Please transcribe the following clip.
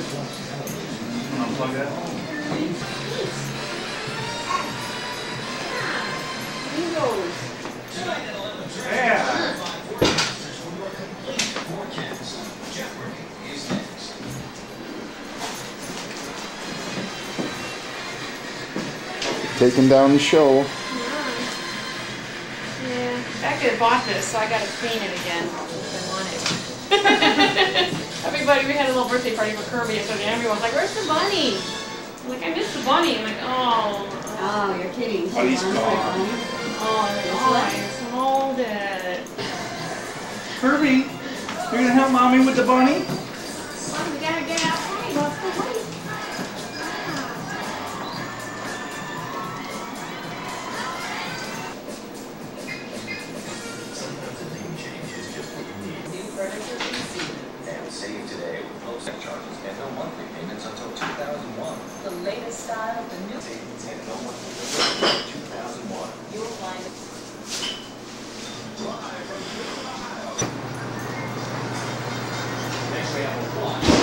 Unplug that. Yeah. Taking down the show. Yeah. yeah. I could have bought this, so I got to clean it again. I want it. Everybody, we had a little birthday party for Kirby, and so everyone's like, "Where's the bunny?" I'm like, "I missed the bunny." I'm like, "Oh, Oh, you're kidding. Bunny's Hold on, gone. Oh, guys, hold it." Kirby, you're gonna help mommy with the bunny? Bunny, we gotta get outside. Let's go furniture charges and no monthly payments until 2001. The latest style of the new savings and no monthly payments until 2001. You'll find it. Next we have a one.